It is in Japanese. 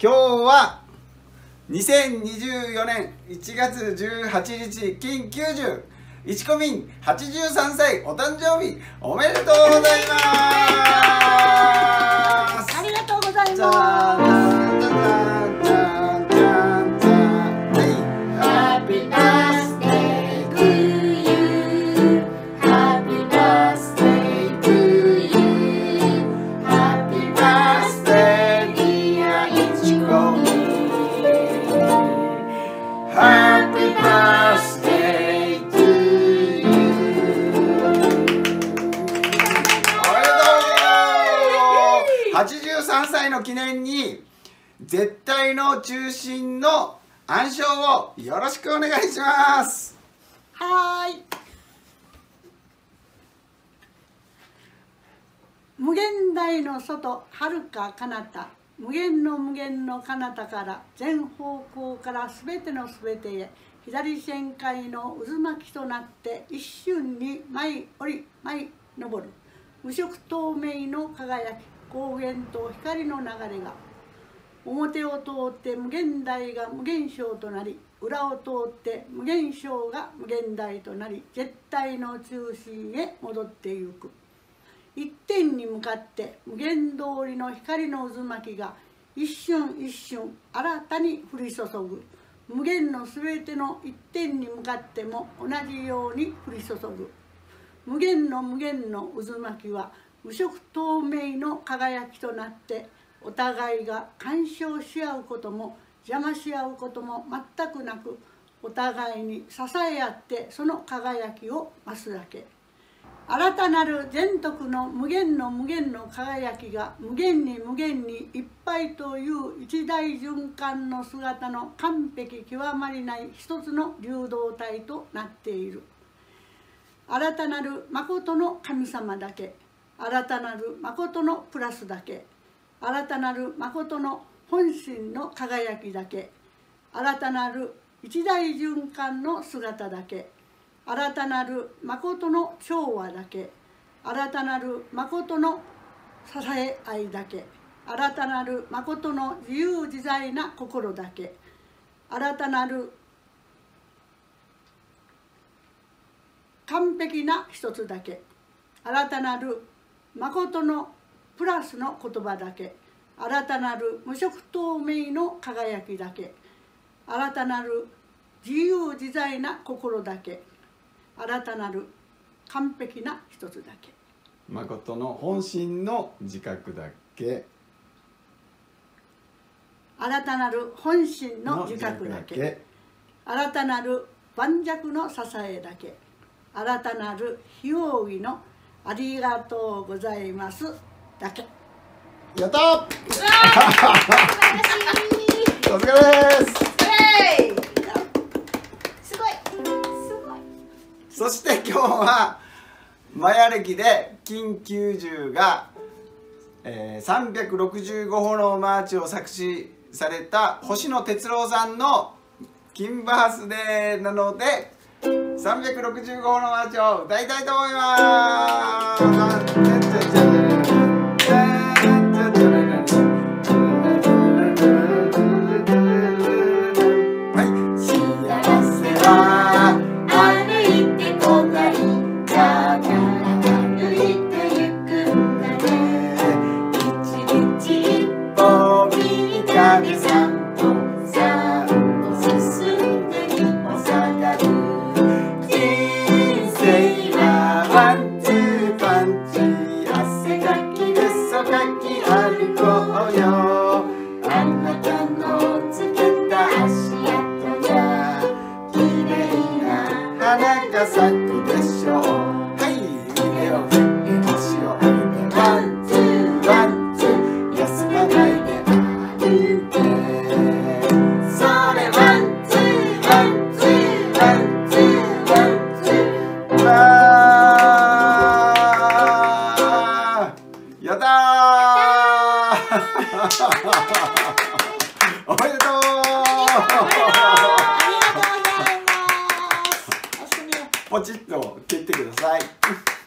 今日は2024年1月18日金90一コミン83歳お誕生日おめでとうございます。ありがとうございまんの記念に絶対の中心の暗唱をよろしくお願いします。はーい。無限大の外はるか彼方。無限の無限の彼方から全方向からすべてのすべてへ左旋回の渦巻きとなって一瞬に舞い降り舞い昇る。無色透明の輝き。光源と光の流れが表を通って無限大が無限小となり裏を通って無限小が無限大となり絶対の中心へ戻ってゆく。一点に向かって無限通りの光の渦巻きが一瞬一瞬新たに降り注ぐ。無限のすべての一点に向かっても同じように降り注ぐ。無限の無限の渦巻きは無色透明の輝きとなってお互いが干渉し合うことも邪魔し合うことも全くなくお互いに支え合ってその輝きを増すだけ。新たなる全徳の無限の無限の輝きが無限に無限にいっぱいという一大循環の姿の完璧極まりない一つの流動体となっている。新たなる誠の神様だけ。新たなる誠のプラスだけ。新たなる誠の本心の輝きだけ。新たなる一大循環の姿だけ。新たなる誠の調和だけ。新たなる誠の支え合いだけ。新たなる誠の自由自在な心だけ。新たなる完璧な一つだけ。新たなる誠のプラスの言葉だけ。新たなる無色透明の輝きだけ。新たなる自由自在な心だけ。新たなる完璧な一つだけ。誠の本心の自覚だけ。新たなる本心の自覚だけ。新たなる盤石の支えだけ。新たなる非容疑のありがとうございます。だけ。やったー！お疲れです！すごいすごい。そして今日はマヤ歴で金90が、えー、365歩のマーチを作詞された星野哲郎さんの金バースデーなので365のマーチを歌いたいと思います。花が咲くでしょうはい腕を振って足を上げてワンツーワンツー休まないで歩いてそれワンツーワンツーワンツーワンツーわーやったー おめでとうありがとうございます。おしみポチッと蹴ってください。